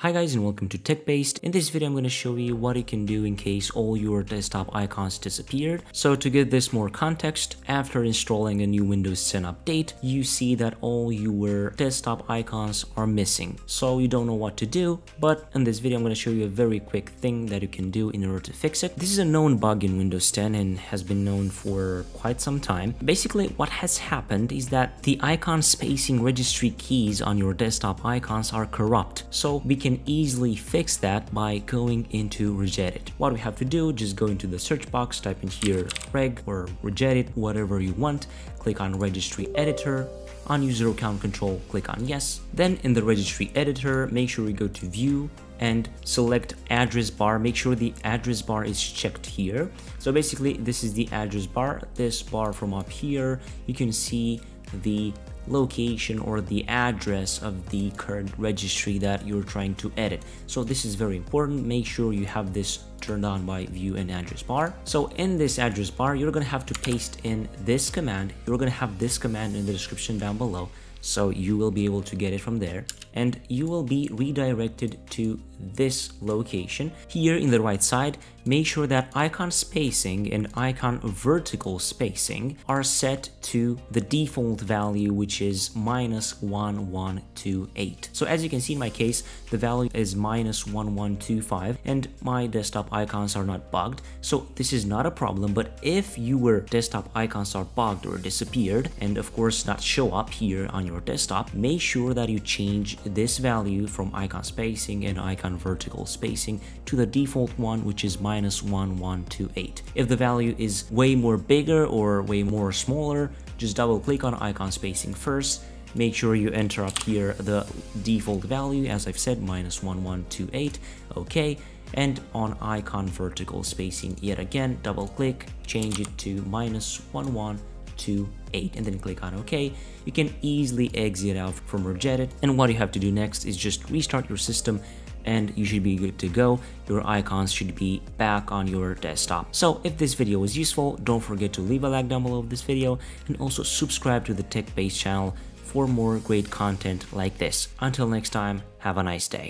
Hi guys and welcome to TechBased. In this video I'm going to show you what you can do in case all your desktop icons disappeared. So to give this more context, after installing a new Windows 10 update, you see that all your desktop icons are missing. So you don't know what to do, but in this video I'm going to show you a very quick thing that you can do in order to fix it. This is a known bug in Windows 10 and has been known for quite some time. Basically what has happened is that the icon spacing registry keys on your desktop icons are corrupt. So we can can easily fix that by going into regedit. What we have to do, just go into the search box, type in here reg or regedit, whatever you want, click on registry editor, on user account control, click on yes. Then in the registry editor, make sure we go to view and select address bar. Make sure the address bar is checked here. So basically this is the address bar. This bar from up here, you can see the location or the address of the current registry that you're trying to edit. So this is very important. Make sure you have this turned on by view and address bar. So in this address bar, you're going to have to paste in this command. You're going to have this command in the description down below. So you will be able to get it from there and you will be redirected to this location. Here in the right side, make sure that icon spacing and icon vertical spacing are set to the default value which is minus 1128. So as you can see in my case, the value is minus 1125 and my desktop icons are not bugged. So this is not a problem, but if your desktop icons are bugged or disappeared and of course not show up here on your desktop, make sure that you change this value from icon spacing and icon vertical spacing to the default one which is minus 1128. If the value is way more bigger or way more smaller, just double click on icon spacing first. Make sure you enter up here the default value as I've said minus 1128 okay and on icon vertical spacing yet again double click change it to minus 11 to 8 and then click on OK. You can easily exit out from Regedit and what you have to do next is just restart your system and you should be good to go. Your icons should be back on your desktop. So if this video was useful, don't forget to leave a like down below of this video and also subscribe to the TechBased channel for more great content like this. Until next time, have a nice day.